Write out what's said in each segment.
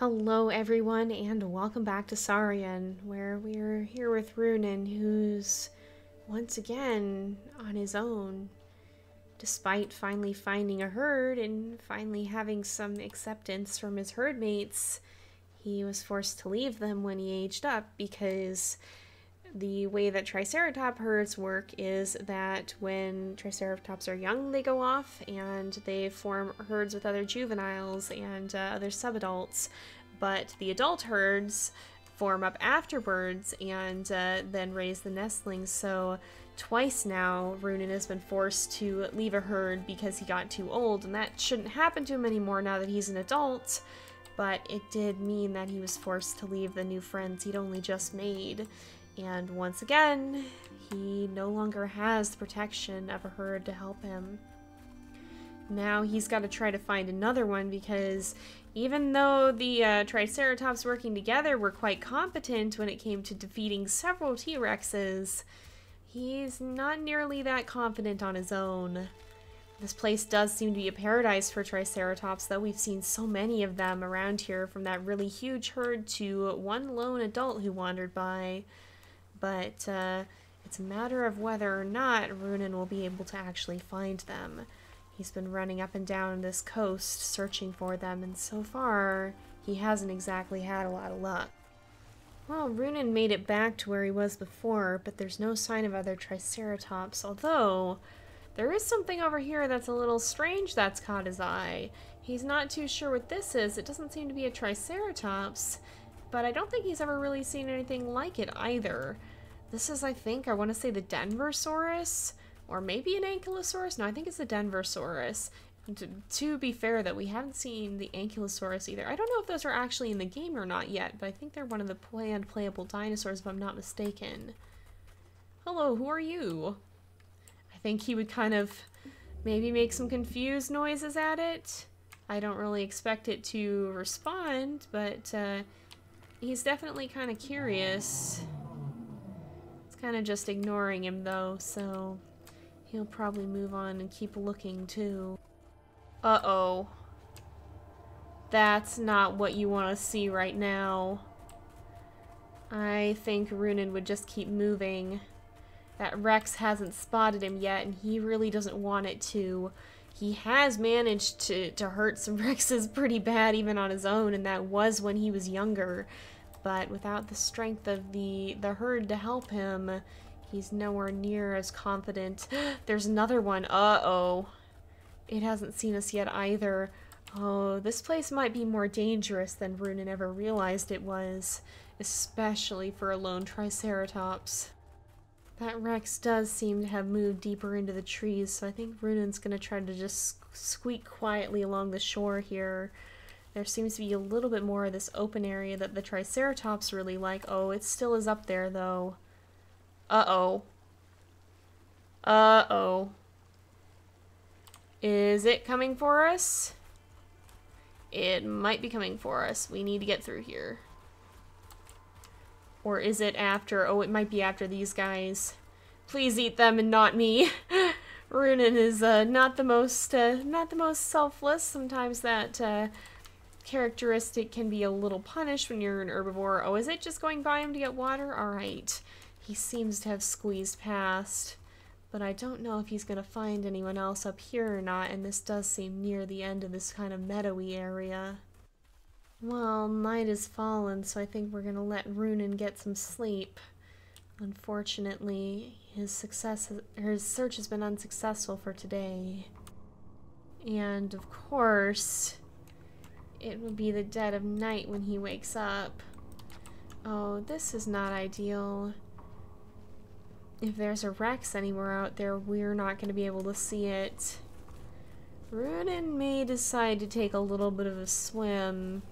Hello everyone and welcome back to Saurian, where we're here with Runan, who's once again on his own. Despite finally finding a herd and finally having some acceptance from his herd mates, he was forced to leave them when he aged up because the way that Triceratop herds work is that when Triceratops are young, they go off and they form herds with other juveniles and uh, other subadults. But the adult herds form up afterwards and uh, then raise the nestlings. So twice now, Runan has been forced to leave a herd because he got too old, and that shouldn't happen to him anymore now that he's an adult. But it did mean that he was forced to leave the new friends he'd only just made. And once again, he no longer has the protection of a herd to help him. Now he's got to try to find another one because even though the uh, Triceratops working together were quite competent when it came to defeating several T-Rexes, he's not nearly that confident on his own. This place does seem to be a paradise for Triceratops, though we've seen so many of them around here, from that really huge herd to one lone adult who wandered by but uh, it's a matter of whether or not Runan will be able to actually find them. He's been running up and down this coast searching for them, and so far, he hasn't exactly had a lot of luck. Well, Runan made it back to where he was before, but there's no sign of other Triceratops, although there is something over here that's a little strange that's caught his eye. He's not too sure what this is. It doesn't seem to be a Triceratops, but I don't think he's ever really seen anything like it either. This is, I think, I want to say the Denversaurus, or maybe an Ankylosaurus. No, I think it's a Denversaurus. To, to, be fair, that we haven't seen the Ankylosaurus either. I don't know if those are actually in the game or not yet, but I think they're one of the planned playable dinosaurs, if I'm not mistaken. Hello, who are you? I think he would kind of maybe make some confused noises at it. I don't really expect it to respond, but uh, he's definitely kind of curious It's kind of just ignoring him though, so he'll probably move on and keep looking too. Uh-oh. That's not what you want to see right now. I think Runan would just keep moving. That Rex hasn't spotted him yet, and he really doesn't want it to. He has managed to, to hurt some Rexes pretty bad even on his own, and that was when he was younger but without the strength of the, the herd to help him, he's nowhere near as confident. There's another one. Uh-oh. It hasn't seen us yet either. Oh, this place might be more dangerous than Runan ever realized it was, especially for a lone Triceratops. That Rex does seem to have moved deeper into the trees, so I think Runan's gonna try to just squeak quietly along the shore here. There seems to be a little bit more of this open area that the Triceratops really like. Oh, it still is up there, though. Uh-oh. Uh-oh. Is it coming for us? It might be coming for us. We need to get through here. Or is it after? Oh, it might be after these guys. Please eat them and not me. Runan is uh, not the most uh, not the most selfless. Sometimes that uh, characteristic can be a little punished when you're an herbivore. Oh, is it just going by him to get water? Alright. He seems to have squeezed past. But I don't know if he's going to find anyone else up here or not, and this does seem near the end of this kind of meadowy area. Well, night has fallen, so I think we're going to let Runan get some sleep. Unfortunately, his success, his search has been unsuccessful for today. And of course, it will be the dead of night when he wakes up. Oh, this is not ideal. If there's a Rex anywhere out there, we're not going to be able to see it. Runan may decide to take a little bit of a swim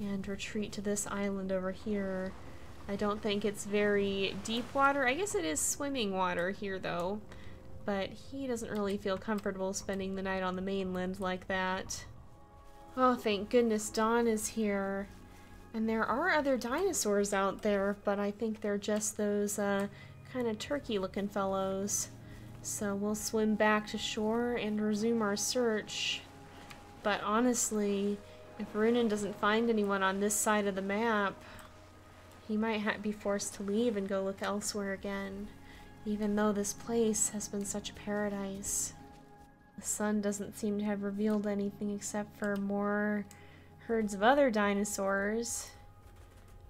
and retreat to this island over here. I don't think it's very deep water. I guess it is swimming water here, though. But he doesn't really feel comfortable spending the night on the mainland like that. Oh, thank goodness Dawn is here. And there are other dinosaurs out there, but I think they're just those uh, kind of turkey-looking fellows. So we'll swim back to shore and resume our search. But honestly, If Runan doesn't find anyone on this side of the map, he might be forced to leave and go look elsewhere again, even though this place has been such a paradise. The sun doesn't seem to have revealed anything except for more herds of other dinosaurs.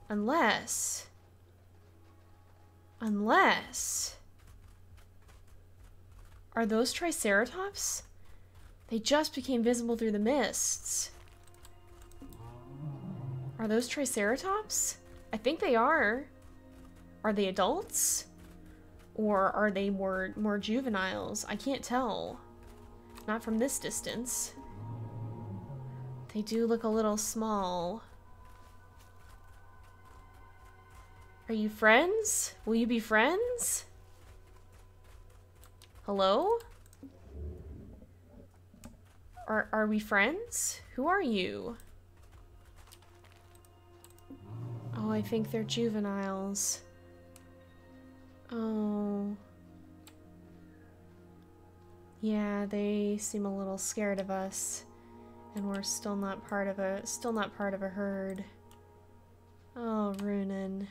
Unless... Unless... Are those Triceratops? They just became visible through the mists. Are those Triceratops? I think they are. Are they adults? Or are they more, more juveniles? I can't tell. Not from this distance. They do look a little small. Are you friends? Will you be friends? Hello? Are, are we friends? Who are you? Oh, I think they're juveniles. Oh. Yeah, they seem a little scared of us. And we're still not part of a still not part of a herd. Oh, Runan.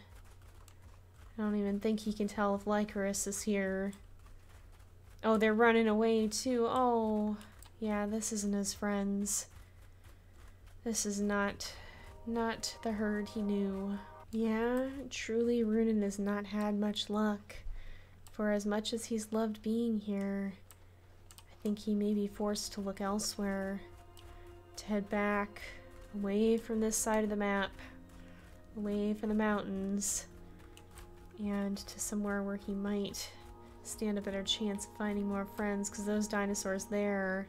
I don't even think he can tell if Lycoris is here. Oh, they're running away too. Oh, yeah, this isn't his friends. This is not, not the herd he knew. Yeah, truly Runan has not had much luck. For as much as he's loved being here, I think he may be forced to look elsewhere. To head back, away from this side of the map, away from the mountains, and to somewhere where he might stand a better chance of finding more friends, because those dinosaurs there,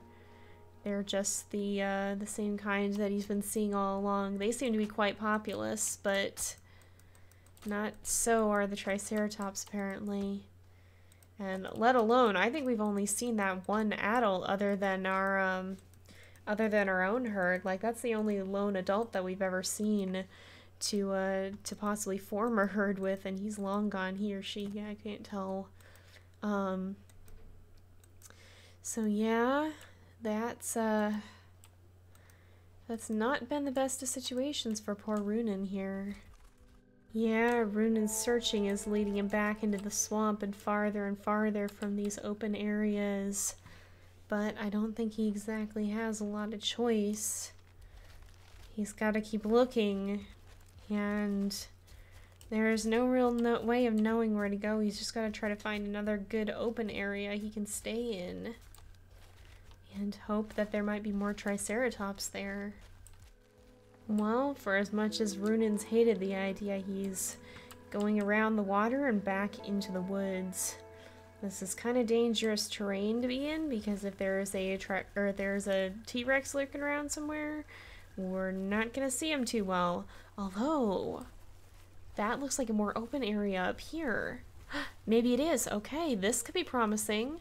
they're just the, uh, the same kind that he's been seeing all along. They seem to be quite populous, but not so are the Triceratops, apparently. And let alone, I think we've only seen that one adult other than our, um, other than our own herd. Like, that's the only lone adult that we've ever seen to, uh, to possibly form a herd with, and he's long gone, he or she, I can't tell. Um, so yeah, that's, uh, that's not been the best of situations for poor Runan here. Yeah, Runan's searching is leading him back into the swamp and farther and farther from these open areas. But I don't think he exactly has a lot of choice. He's got to keep looking. And there's no real no way of knowing where to go. He's just got to try to find another good open area he can stay in. And hope that there might be more Triceratops there. Well, for as much as Runan's hated the idea, he's going around the water and back into the woods. This is kind of dangerous terrain to be in because if there's a or there's a T-Rex lurking around somewhere, we're not gonna see him too well. Although, that looks like a more open area up here. Maybe it is. Okay, this could be promising.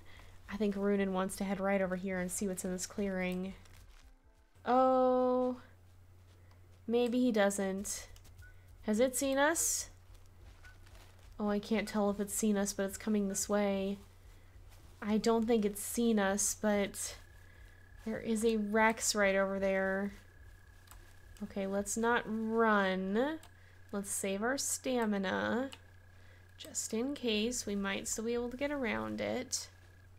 I think Runan wants to head right over here and see what's in this clearing. Oh, Maybe he doesn't. Has it seen us? Oh, I can't tell if it's seen us, but it's coming this way. I don't think it's seen us, but there is a Rex right over there. Okay, let's not run. Let's save our stamina. Just in case, we might still be able to get around it.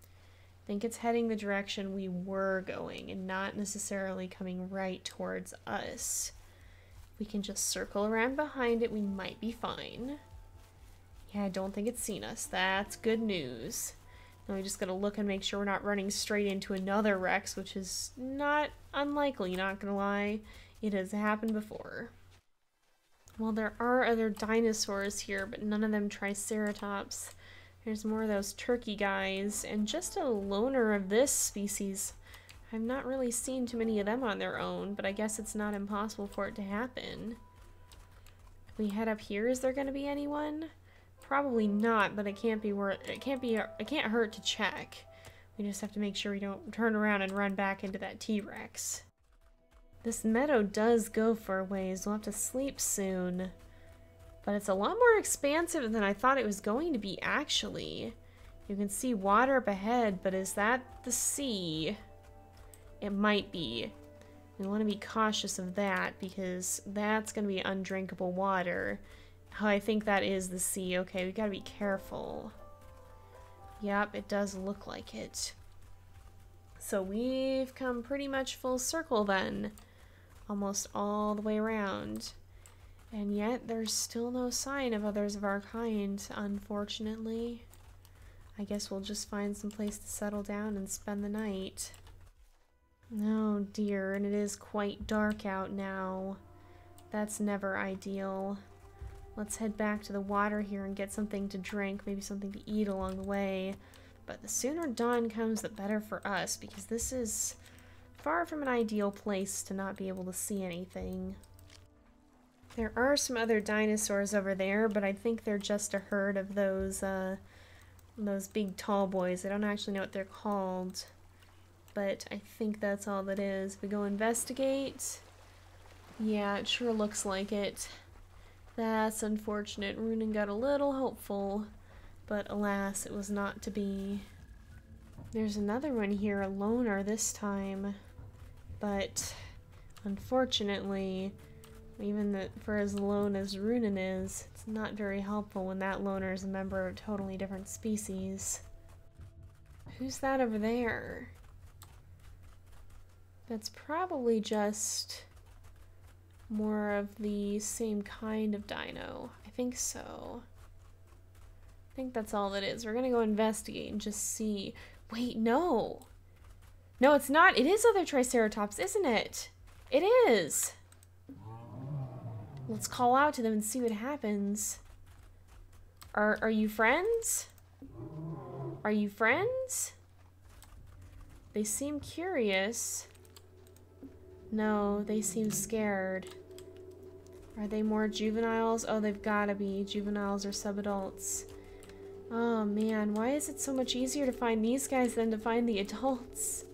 I think it's heading the direction we were going and not necessarily coming right towards us we can just circle around behind it. We might be fine. Yeah, I don't think it's seen us. That's good news. Now we just gotta look and make sure we're not running straight into another Rex, which is not unlikely, not gonna lie. It has happened before. Well, there are other dinosaurs here, but none of them Triceratops. There's more of those turkey guys, and just a loner of this species. I've not really seen too many of them on their own, but I guess it's not impossible for it to happen. If we head up here, is there going to be anyone? Probably not, but it can't be worth it can't be it can't hurt to check. We just have to make sure we don't turn around and run back into that T-Rex. This meadow does go for a ways. We'll have to sleep soon. But it's a lot more expansive than I thought it was going to be, actually. You can see water up ahead, but is that the sea? It might be. We want to be cautious of that because that's going to be undrinkable water. How I think that is the sea. Okay, we got to be careful. Yep, it does look like it. So we've come pretty much full circle then. Almost all the way around. And yet there's still no sign of others of our kind, unfortunately. I guess we'll just find some place to settle down and spend the night. Oh dear, and it is quite dark out now. That's never ideal. Let's head back to the water here and get something to drink, maybe something to eat along the way. But the sooner dawn comes, the better for us, because this is far from an ideal place to not be able to see anything. There are some other dinosaurs over there, but I think they're just a herd of those, uh, those big tall boys. I don't actually know what they're called but I think that's all that is. We go investigate. Yeah, it sure looks like it. That's unfortunate. Runan got a little hopeful, but alas, it was not to be. There's another one here, a loner this time, but unfortunately, even the, for as lone as Runan is, it's not very helpful when that loner is a member of a totally different species. Who's that over there? That's probably just more of the same kind of dino. I think so. I think that's all it is. We're gonna go investigate and just see. Wait, no. No, it's not. It is other Triceratops, isn't it? It is. Let's call out to them and see what happens. Are, are you friends? Are you friends? They seem curious. No, they seem scared. Are they more juveniles? Oh, they've gotta be. Juveniles or subadults. Oh man, why is it so much easier to find these guys than to find the adults?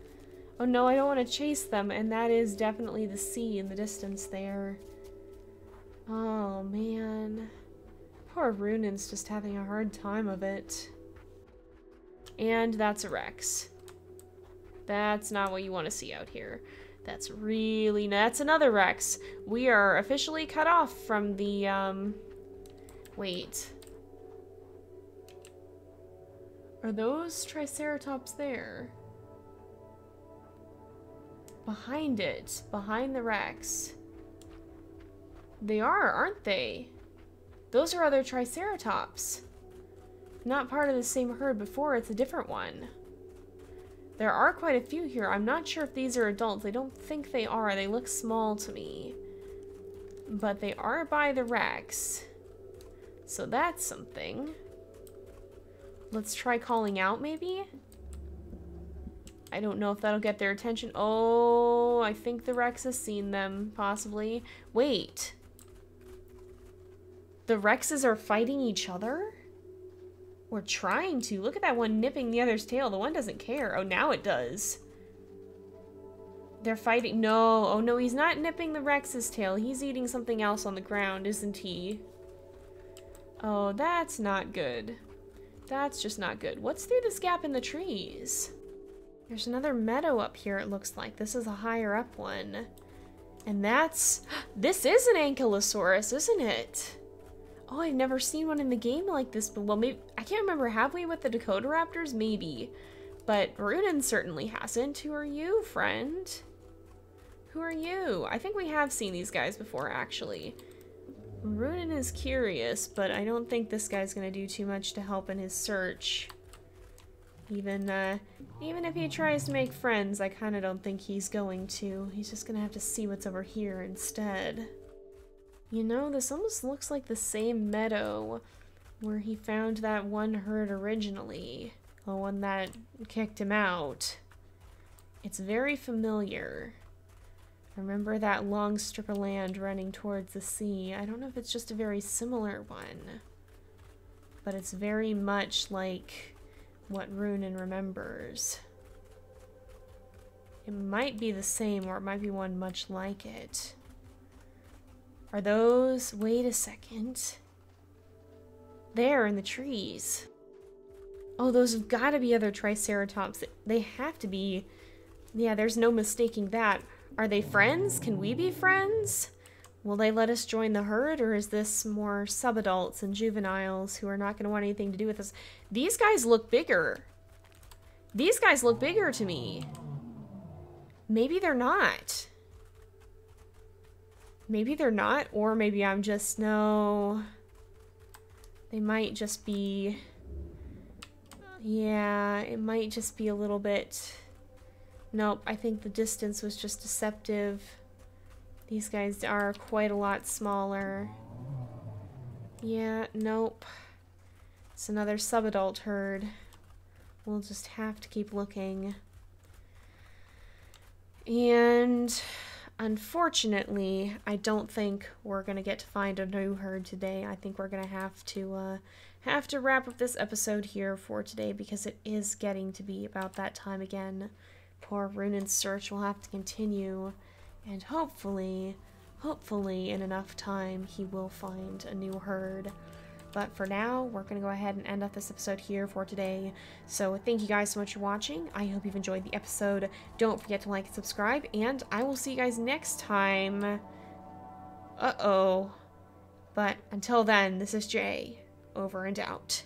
Oh no, I don't want to chase them, and that is definitely the sea in the distance there. Oh man. Poor Runan's just having a hard time of it. And that's a Rex. That's not what you want to see out here. That's really, that's another Rex. We are officially cut off from the, um, wait. Are those Triceratops there? Behind it, behind the Rex. They are, aren't they? Those are other Triceratops. Not part of the same herd before, it's a different one. There are quite a few here. I'm not sure if these are adults. I don't think they are. They look small to me. But they are by the Rex. So that's something. Let's try calling out, maybe? I don't know if that'll get their attention. Oh, I think the Rex has seen them, possibly. Wait. The Rexes are fighting each other? We're trying to. Look at that one nipping the other's tail. The one doesn't care. Oh, now it does. They're fighting. No. Oh, no, he's not nipping the Rex's tail. He's eating something else on the ground, isn't he? Oh, that's not good. That's just not good. What's through this gap in the trees? There's another meadow up here, it looks like. This is a higher up one. And that's... This is an Ankylosaurus, isn't it? Oh, I've never seen one in the game like this. But well, maybe I can't remember. Have we with the Dakotaraptors? Maybe. But Runan certainly hasn't. Who are you, friend? Who are you? I think we have seen these guys before, actually. Runan is curious, but I don't think this guy's gonna do too much to help in his search. Even, uh, even if he tries to make friends, I kinda don't think he's going to. He's just gonna have to see what's over here instead. You know, this almost looks like the same meadow where he found that one herd originally. The one that kicked him out. It's very familiar. Remember that long strip of land running towards the sea? I don't know if it's just a very similar one. But it's very much like what Runan remembers. It might be the same, or it might be one much like it. Are those... Wait a second. There in the trees. Oh, those have got to be other Triceratops. They have to be. Yeah, there's no mistaking that. Are they friends? Can we be friends? Will they let us join the herd, or is this more subadults and juveniles who are not going to want anything to do with us? These guys look bigger. These guys look bigger to me. Maybe they're not. Maybe they're not, or maybe I'm just, no. They might just be, yeah, it might just be a little bit, nope, I think the distance was just deceptive. These guys are quite a lot smaller. Yeah, nope. It's another subadult herd. We'll just have to keep looking. And unfortunately, I don't think we're going to get to find a new herd today. I think we're going to have to uh, have to wrap up this episode here for today because it is getting to be about that time again. Poor Runan's search will have to continue and hopefully, hopefully in enough time he will find a new herd. But for now, we're going to go ahead and end up this episode here for today. So thank you guys so much for watching. I hope you've enjoyed the episode. Don't forget to like and subscribe, and I will see you guys next time. Uh-oh. But until then, this is Jay. Over and out.